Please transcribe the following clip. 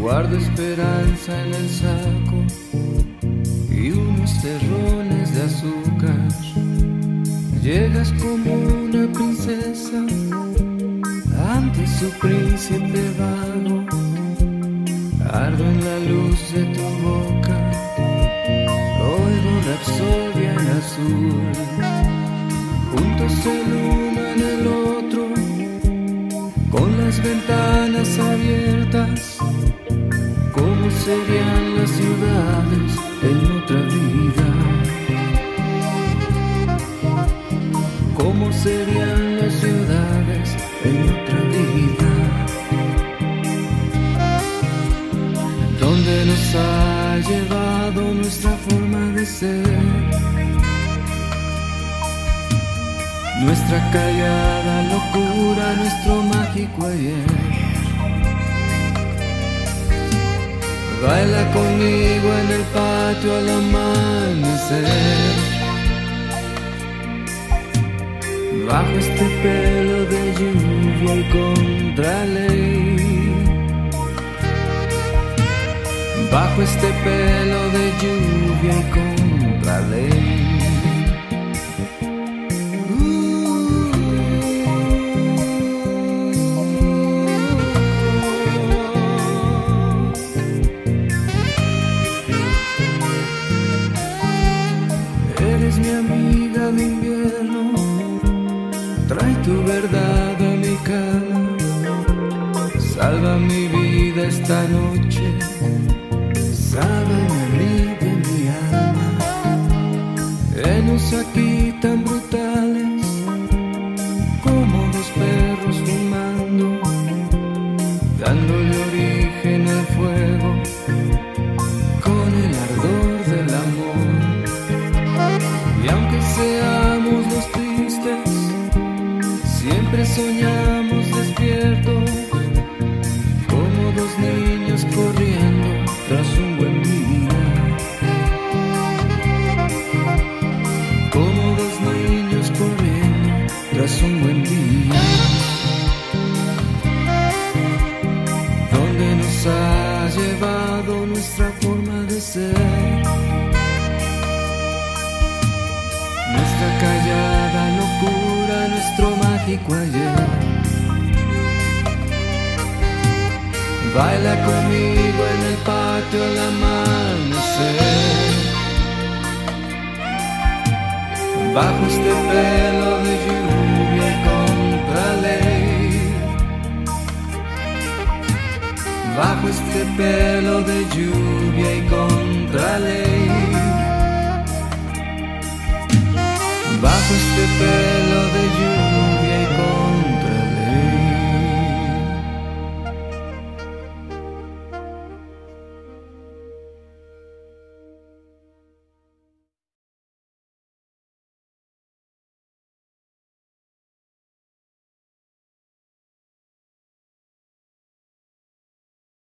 Guardo esperanza en el saco y unos terrones de azúcar. Llegas como una princesa ante su príncipe vago. Ardo en la luz de tu boca, oigo rapsodia en azul. Serían las ciudades en otra vida? ¿Dónde nos ha llevado nuestra forma de ser? Nuestra callada locura, nuestro mágico ayer. Baila conmigo en el patio al amanecer. Bajo este pelo de lluvia y contra ley. Bajo este pelo de lluvia y contra ley. Verdad a mi cama, salva mi vida esta noche, sábame a mí de mi alma. Enos aquí tan brutales soñamos despiertos, como dos niños corriendo tras un buen día. Como dos niños corriendo tras un buen día. Donde nos ha llevado nuestra forma de ser. Nuestra callada locura, nuestro mágico ayer. Baila conmigo en el patio al amanecer. Bajo este pelo de lluvia y contra ley. Bajo este pelo de lluvia y contra ley. Bajo este pelo de lluvia